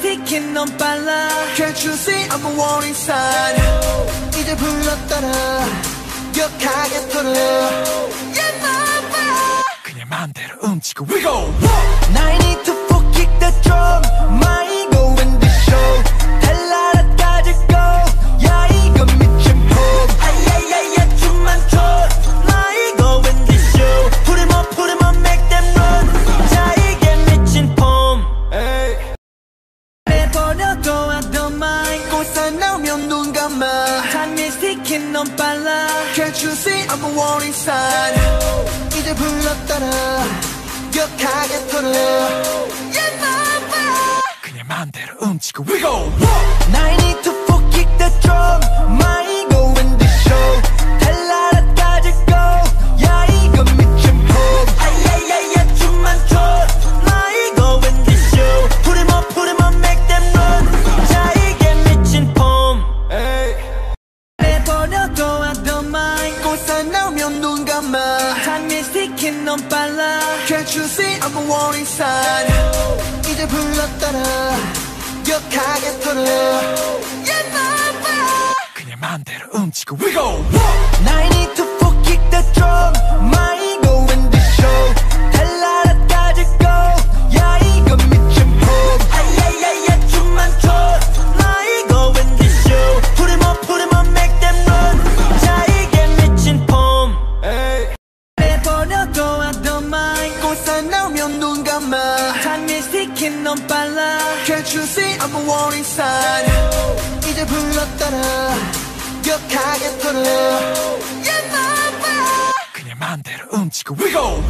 스틱인 넌 빨라 Can't you see I'm a warning sign 이제 불렀다라 격하게 털어 그냥 마음대로 움직여 We go 스틱인 넌 빨라 Can't you see I'm a warning sign 이제 불렀다라 격하게 털어 mama 그냥 마음대로 움직여 We go 넌 빨라 Can't you see I'm a warning sign 이제 불렀다라 격하게 털어 Yeah, mama 그냥 마음대로 움직여 We go I 스틱인 넌 빨라 Can't you see I'm a warning sign 이제 불렀다라 격하게 털어 Yeah, mama 그냥 마음대로 움직여 We go